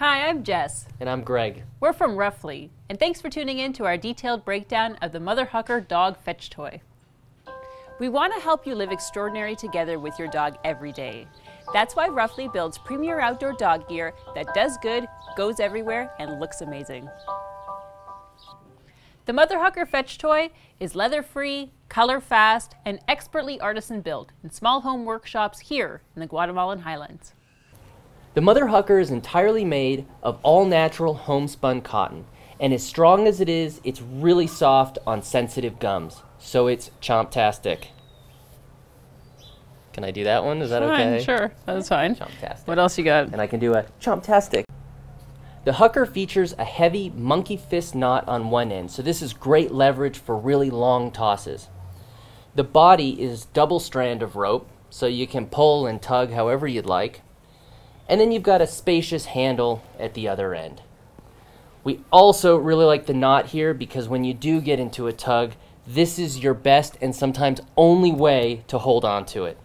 Hi, I'm Jess. And I'm Greg. We're from Ruffly, and thanks for tuning in to our detailed breakdown of the Mother Hucker dog fetch toy. We want to help you live extraordinary together with your dog every day. That's why Ruffly builds premier outdoor dog gear that does good, goes everywhere, and looks amazing. The Mother Hucker Fetch Toy is leather free, color fast, and expertly artisan built in small home workshops here in the Guatemalan Highlands. The Mother Hucker is entirely made of all natural homespun cotton, and as strong as it is, it's really soft on sensitive gums, so it's chomptastic. Can I do that one? Is that fine, okay? Sure, that's fine. Chomptastic. What else you got? And I can do a chomptastic. The Hucker features a heavy monkey fist knot on one end, so this is great leverage for really long tosses. The body is double strand of rope, so you can pull and tug however you'd like. And then you've got a spacious handle at the other end. We also really like the knot here because when you do get into a tug, this is your best and sometimes only way to hold on to it.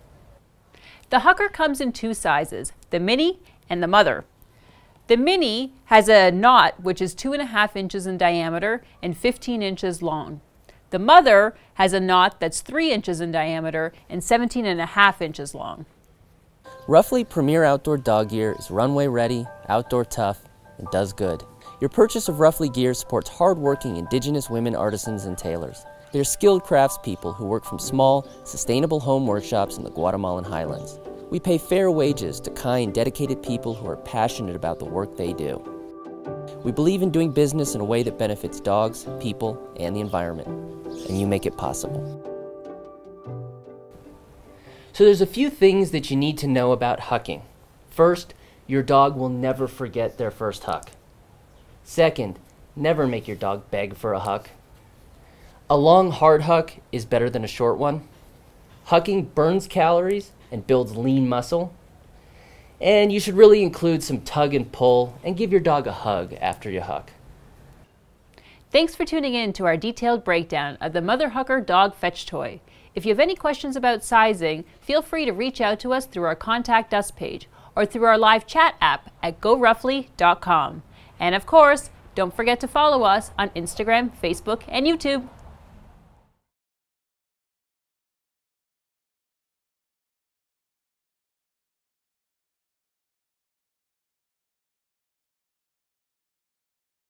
The Hucker comes in two sizes, the mini and the mother. The mini has a knot which is two and a half inches in diameter and 15 inches long. The mother has a knot that's three inches in diameter and 17 and a half inches long. Ruffly Premier Outdoor Dog Gear is runway ready, outdoor tough, and does good. Your purchase of Ruffly gear supports hardworking Indigenous women artisans and tailors. They're skilled craftspeople who work from small, sustainable home workshops in the Guatemalan highlands. We pay fair wages to kind, dedicated people who are passionate about the work they do. We believe in doing business in a way that benefits dogs, people, and the environment, and you make it possible. So there's a few things that you need to know about hucking. First, your dog will never forget their first huck. Second, never make your dog beg for a huck. A long, hard huck is better than a short one. Hucking burns calories and builds lean muscle. And you should really include some tug and pull and give your dog a hug after you huck. Thanks for tuning in to our detailed breakdown of the Mother Hucker Dog Fetch Toy. If you have any questions about sizing, feel free to reach out to us through our Contact Us page or through our live chat app at goruffly.com. And of course, don't forget to follow us on Instagram, Facebook, and YouTube.